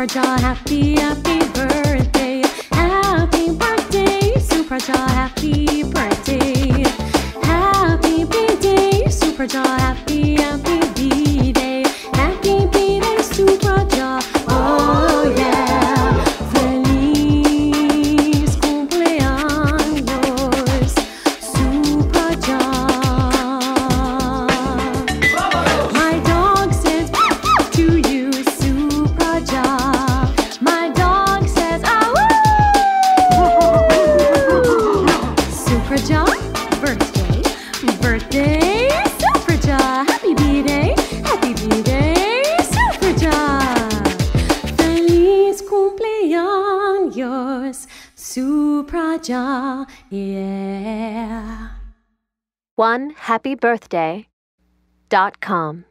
Supraja, happy, happy birthday. Happy birthday, Supraja, happy birthday. Supraja, birthday, birthday, Supraja. Happy birthday, happy birthday, Supraja. Feliz cumpleaños, Supraja, yeah. One happy birthday dot com.